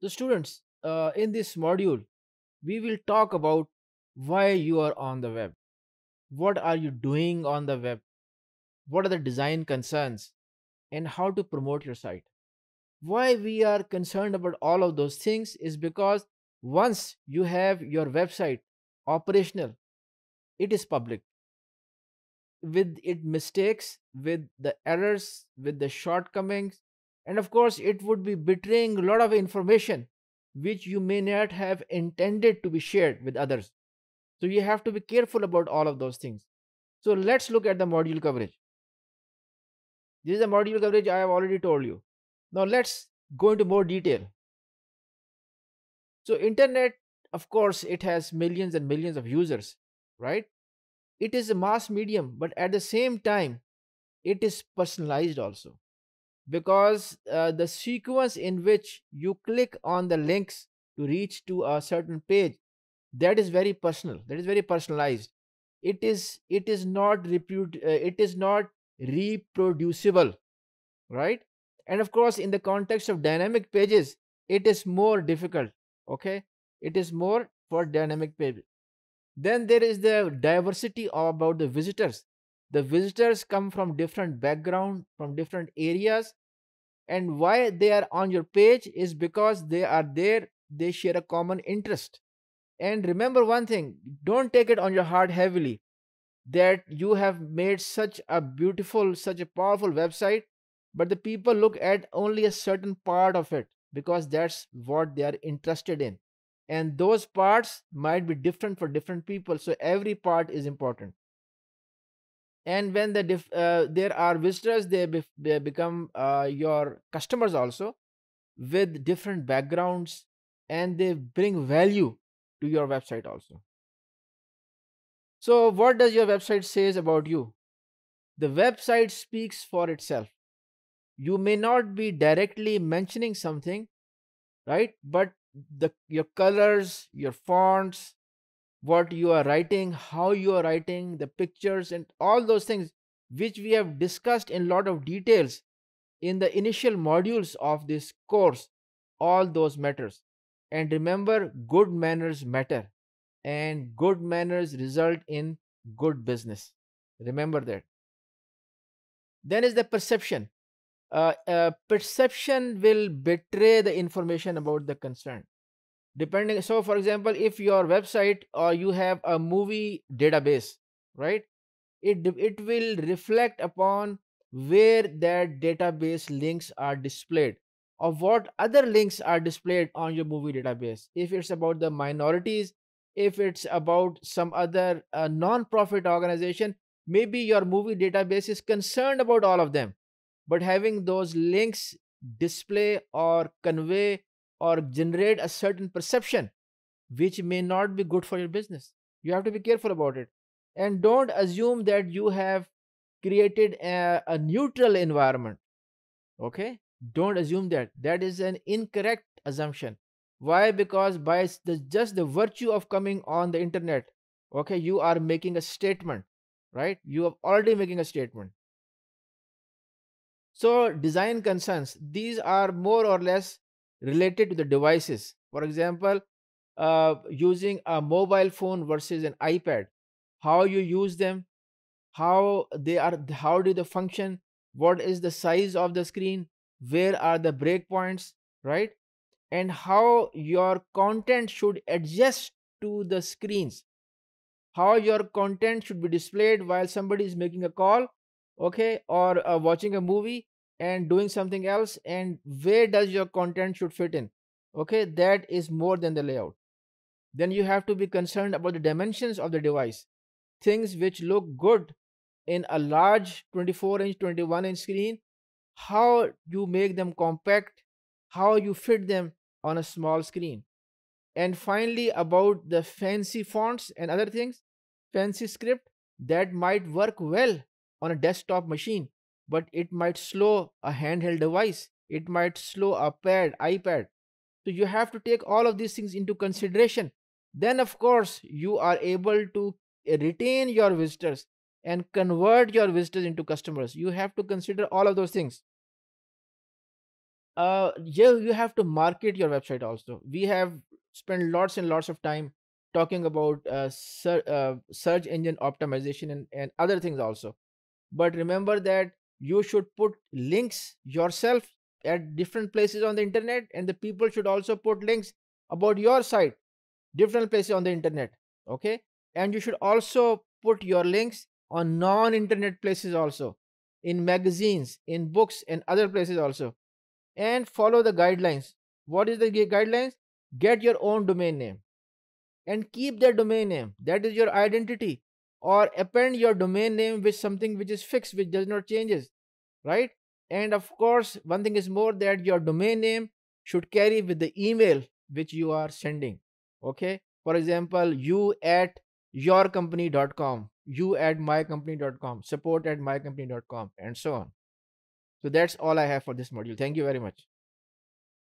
So, students, uh, in this module, we will talk about why you are on the web. What are you doing on the web? What are the design concerns? And how to promote your site. Why we are concerned about all of those things is because once you have your website operational, it is public with its mistakes, with the errors, with the shortcomings, and of course, it would be betraying a lot of information which you may not have intended to be shared with others. So, you have to be careful about all of those things. So, let's look at the module coverage. This is the module coverage I have already told you. Now, let's go into more detail. So, internet, of course, it has millions and millions of users, right? it is a mass medium but at the same time it is personalized also because uh, the sequence in which you click on the links to reach to a certain page that is very personal that is very personalized. It is it is not repute uh, it is not reproducible right? And of course in the context of dynamic pages it is more difficult okay? It is more for dynamic pages. Then there is the diversity about the visitors. The visitors come from different background, from different areas, and why they are on your page is because they are there, they share a common interest. And remember one thing, don't take it on your heart heavily that you have made such a beautiful, such a powerful website, but the people look at only a certain part of it because that's what they are interested in and those parts might be different for different people so every part is important and when the dif- uh, there are visitors they, be- they become uh, your customers also with different backgrounds and they bring value to your website also. So what does your website says about you? The website speaks for itself. You may not be directly mentioning something right? But the your colors your fonts what you are writing how you are writing the pictures and all those things which we have discussed in lot of details in the initial modules of this course all those matters. And remember good manners matter and good manners result in good business. Remember that. Then is the perception. Uh, uh, perception will betray the information about the concern depending so for example if your website or you have a movie database right? It it will reflect upon where that database links are displayed or what other links are displayed on your movie database. If it's about the minorities if it's about some other uh, non-profit organization maybe your movie database is concerned about all of them. But having those links display or convey or generate a certain perception which may not be good for your business. You have to be careful about it. And don't assume that you have created a, a neutral environment okay? Don't assume that. That is an incorrect assumption. Why? Because by the, just the virtue of coming on the internet okay you are making a statement right? You are already making a statement. So, design concerns, these are more or less related to the devices. For example, uh, using a mobile phone versus an iPad, how you use them, how they are, how do they function, what is the size of the screen, where are the breakpoints, right? And how your content should adjust to the screens, how your content should be displayed while somebody is making a call okay or uh, watching a movie and doing something else and where does your content should fit in? Okay that is more than the layout. Then you have to be concerned about the dimensions of the device. Things which look good in a large 24 inch 21 inch screen how you make them compact how you fit them on a small screen. And finally about the fancy fonts and other things fancy script that might work well on a desktop machine, but it might slow a handheld device. It might slow a pad, iPad. So you have to take all of these things into consideration. Then, of course, you are able to retain your visitors and convert your visitors into customers. You have to consider all of those things. uh you you have to market your website also we have spent lots and lots of time talking about uh, ser- uh, search engine optimization and, and other things also but remember that you should put links yourself at different places on the internet and the people should also put links about your site different places on the internet okay? And you should also put your links on non-internet places also in magazines in books and other places also. And follow the guidelines. What is the guidelines? Get your own domain name and keep that domain name. That is your identity or append your domain name with something which is fixed which does not changes right? And of course one thing is more that your domain name should carry with the email which you are sending okay? For example you at yourcompany.com you at mycompany.com support at mycompany.com and so on. So that's all i have for this module. Thank you very much